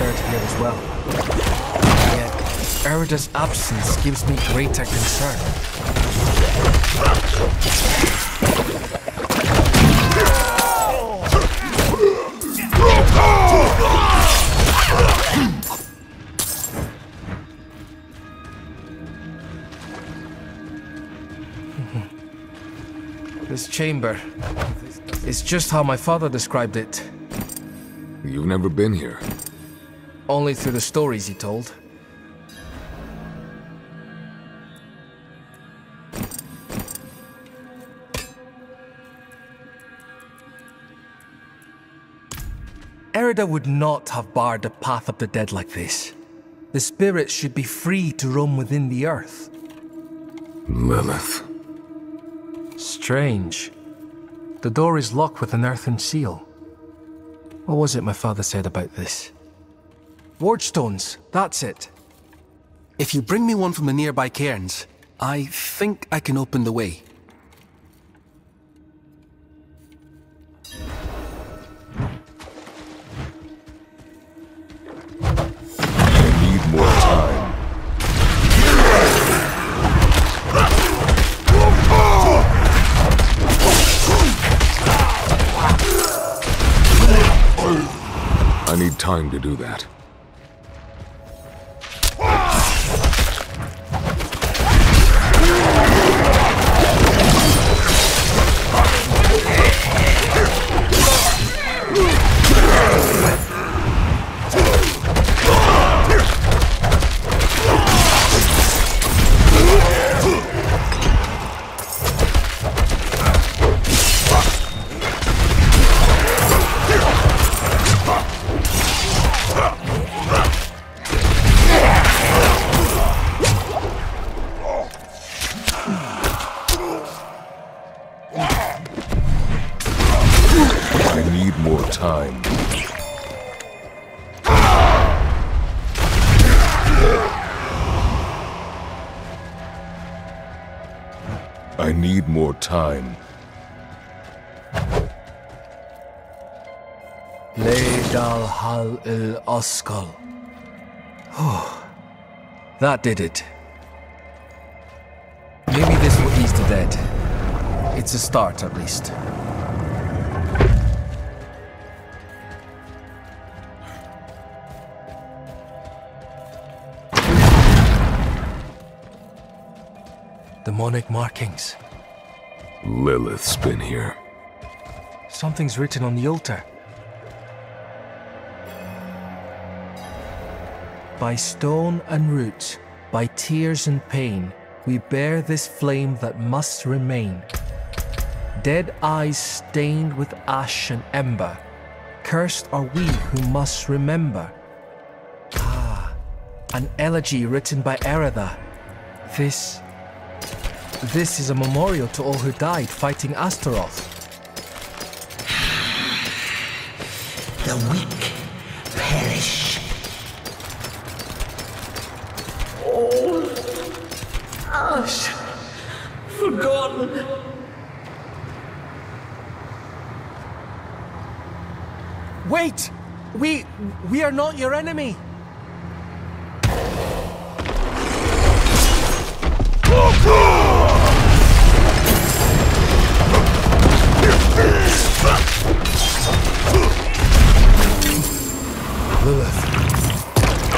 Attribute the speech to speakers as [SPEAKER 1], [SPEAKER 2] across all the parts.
[SPEAKER 1] stirred here as well. Yet, Airidah's absence gives me greater concern. This chamber is just how my father described it.
[SPEAKER 2] You've never been here.
[SPEAKER 1] Only through the stories he told. Airidah would not have barred the path of the dead like this. The spirits should be free to roam within the earth.
[SPEAKER 2] Lilith.
[SPEAKER 1] Strange. The door is locked with an earthen seal. What was it my father said about this? Ward stones, that's it.
[SPEAKER 3] If you bring me one from the nearby cairns, I think I can open the way.
[SPEAKER 2] I need more time. I need time to do that. Time.
[SPEAKER 1] Leidal hal il oskal. Oh, that did it. Maybe this will ease the dead. It's a start, at least. Demonic markings.
[SPEAKER 2] Lilith's been here.
[SPEAKER 1] Something's written on the altar. By stone and root, by tears and pain, we bear this flame that must remain. Dead eyes stained with ash and ember, cursed are we who must remember. Ah, an elegy written by Airidah. This. This is a memorial to all who died fighting Astaroth.
[SPEAKER 4] The weak perish. All ash forgotten.
[SPEAKER 1] Wait! We. we are not your enemy!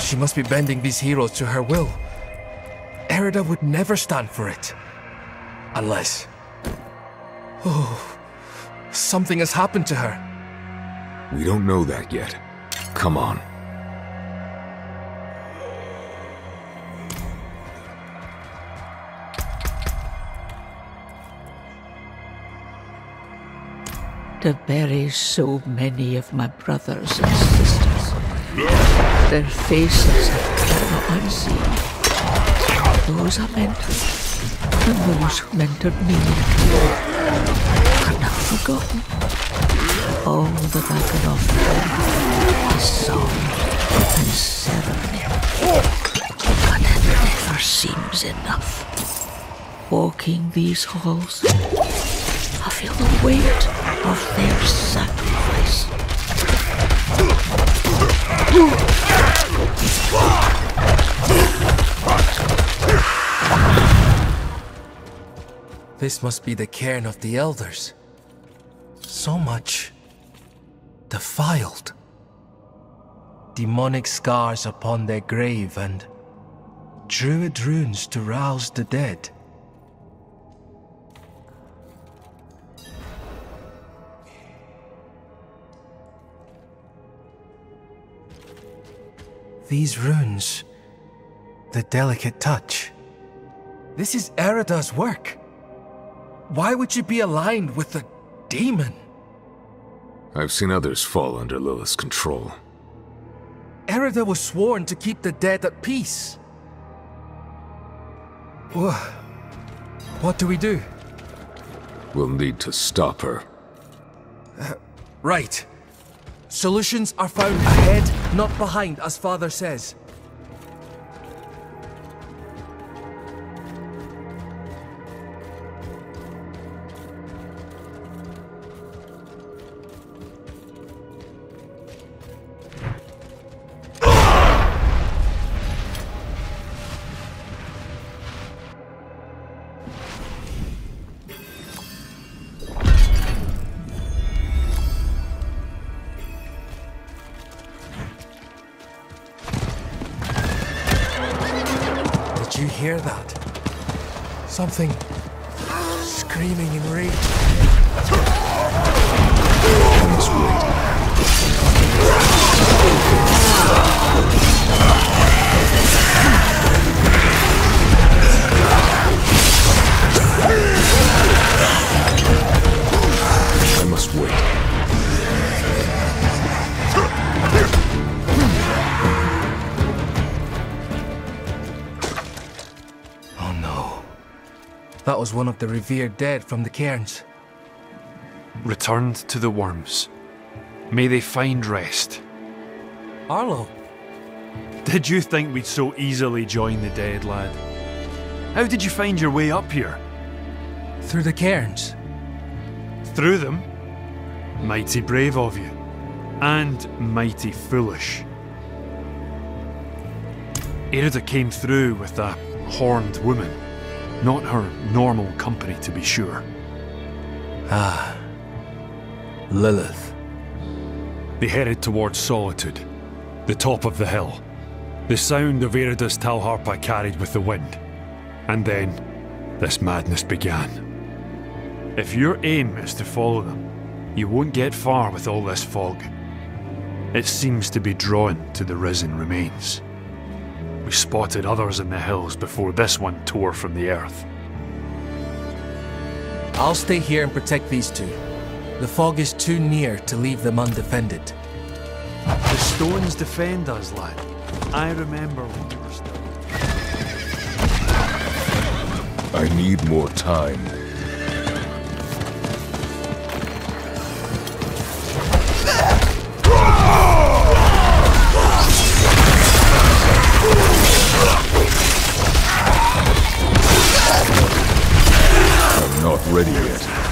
[SPEAKER 1] She must be bending these heroes to her will. Airidah would never stand for it. Unless. Oh. Something has happened to her.
[SPEAKER 2] We don't know that yet. Come on.
[SPEAKER 5] to bury so many of my brothers and sisters. Their faces I cannot unsee. Those I mentored, and those who mentored me, are now forgotten. All that I can offer is song and ceremony. But it never seems enough. Walking these halls, I feel the weight of their sacrifice.
[SPEAKER 1] This must be the cairn of the elders. So much defiled. Demonic scars upon their grave and druid runes to rouse the dead. These runes, the delicate touch. This is Airidah's work. Why would you be aligned with a demon?
[SPEAKER 2] I've seen others fall under Lilith's control.
[SPEAKER 1] Airidah was sworn to keep the dead at peace. Wha- What do we do?
[SPEAKER 2] We'll need to stop her.
[SPEAKER 1] Uh, right. Solutions are found ahead, not behind, as Father says. Hear that? Something screaming in rage. Was one of the revered dead from the cairns.
[SPEAKER 6] Returned to the worms. May they find rest.
[SPEAKER 1] Arlo,
[SPEAKER 6] Did you think we'd so easily join the dead, lad? How did you find your way up here?
[SPEAKER 1] through the cairns.
[SPEAKER 6] Through them? Mighty brave of you. And mighty foolish. Airidah came through with a horned woman. Not her normal company, to be sure.
[SPEAKER 1] Ah. Lilith.
[SPEAKER 6] They headed towards Solitude, the top of the hill. The sound of Airidah's Talharpa carried with the wind. And then, this madness began. If your aim is to follow them, you won't get far with all this fog. It seems to be drawn to the risen remains. We spotted others in the hills before this one tore from the earth.
[SPEAKER 1] I'll stay here and protect these two. The fog is too near to leave them undefended.
[SPEAKER 6] The stones defend us, lad. I remember when we were still.
[SPEAKER 2] I need more time. Ready yet.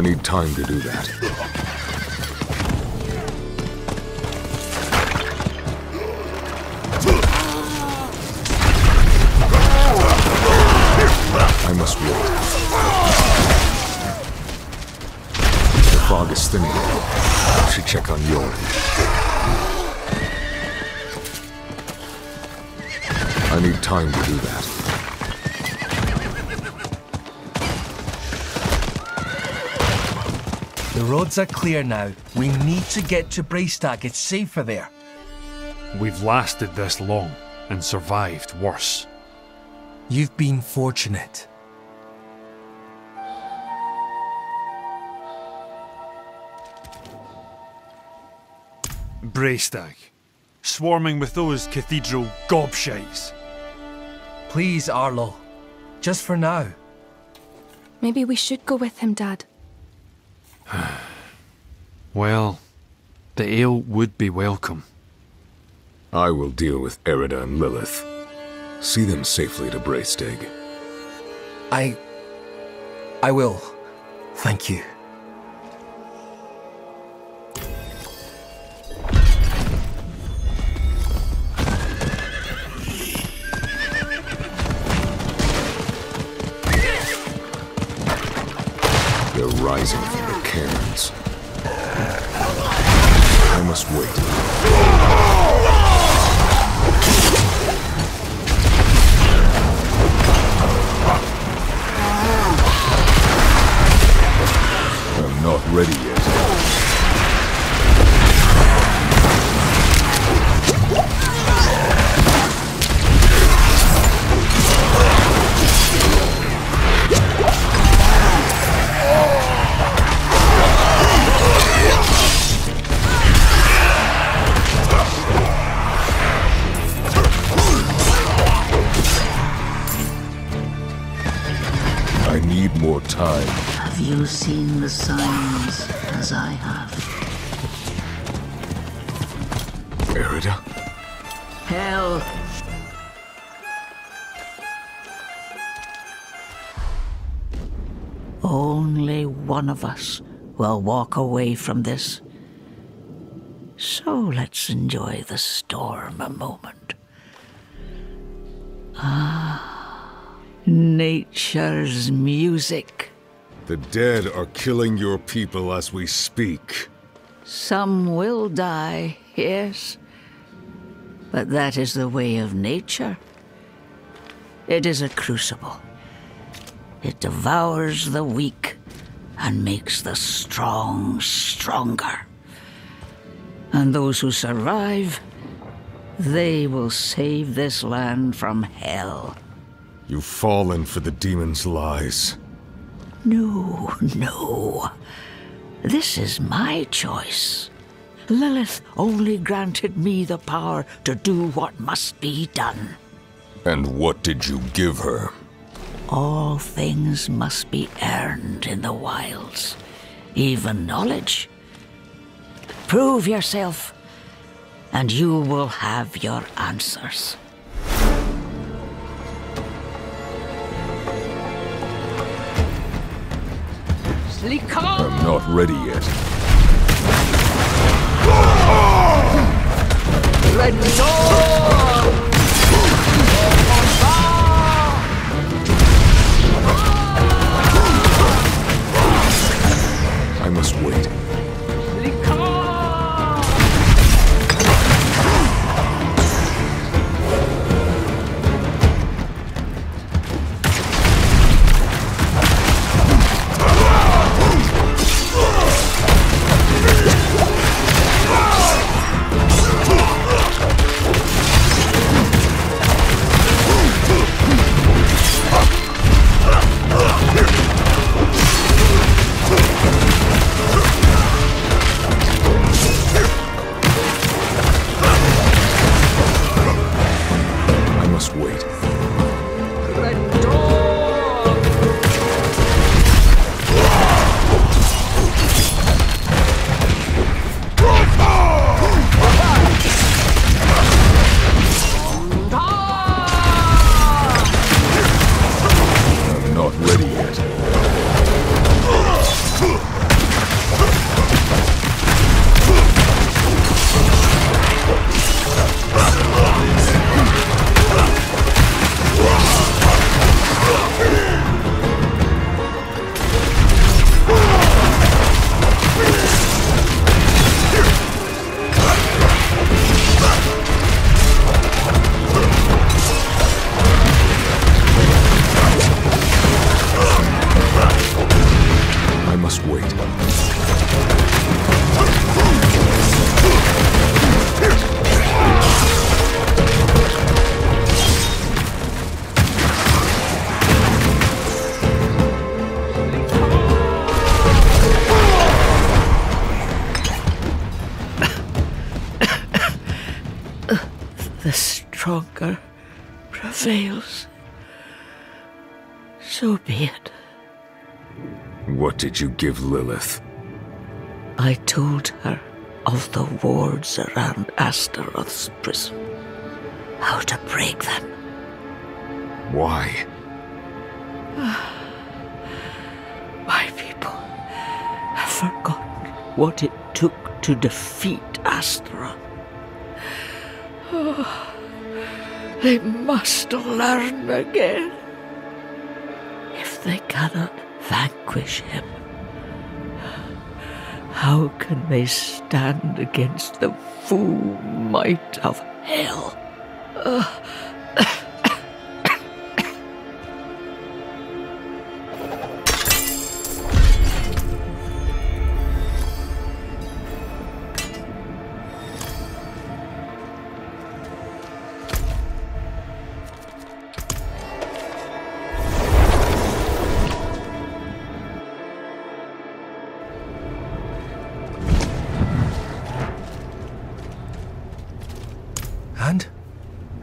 [SPEAKER 2] I need time to do that. I must wait. The fog is thinning. I should check on Yorn. I need time to do that.
[SPEAKER 1] The roads are clear now. We need to get to Braestaig. It's safer there.
[SPEAKER 6] We've lasted this long and survived worse.
[SPEAKER 1] You've been fortunate.
[SPEAKER 6] Braestaig, swarming with those cathedral gobshites.
[SPEAKER 1] Please, Arlo. Just for now.
[SPEAKER 7] Maybe we should go with him, Dad.
[SPEAKER 6] Well, the ale would be welcome.
[SPEAKER 2] I will deal with Airidah and Lilith. See them safely to Braestaig.
[SPEAKER 1] I. I will. Thank you.
[SPEAKER 2] They're rising Airidah?
[SPEAKER 5] Hell. Only one of us will walk away from this. So let's enjoy the storm a moment. Ah, nature's music.
[SPEAKER 2] The dead are killing your people as we speak.
[SPEAKER 5] Some will die, yes. But that is the way of nature. It is a crucible. It devours the weak and makes the strong stronger. And those who survive, they will save this land from hell.
[SPEAKER 2] You've fallen for the demon's lies.
[SPEAKER 5] No, no. This is my choice. Lilith only granted me the power to do what must be done.
[SPEAKER 2] And what did you give her?
[SPEAKER 5] All things must be earned in the wilds, even knowledge. Prove yourself, and you will have your answers.
[SPEAKER 2] I'm not ready yet. I you give Lilith?
[SPEAKER 5] I told her of the wards around Astaroth's prison, how to break them.
[SPEAKER 2] Why?
[SPEAKER 5] My people have forgotten what it took to defeat Astaroth. Oh, they must learn again. If they cannot vanquish him, how can they stand against the full might of hell?
[SPEAKER 1] And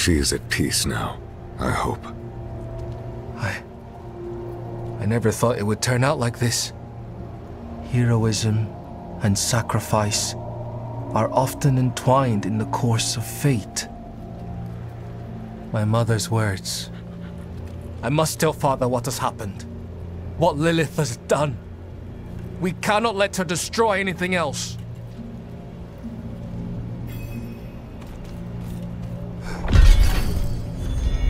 [SPEAKER 2] She is at peace now, I hope.
[SPEAKER 1] I. I never thought it would turn out like this. Heroism and sacrifice are often entwined in the course of fate. My mother's words. I must tell father what has happened. What Lilith has done. We cannot let her destroy anything else.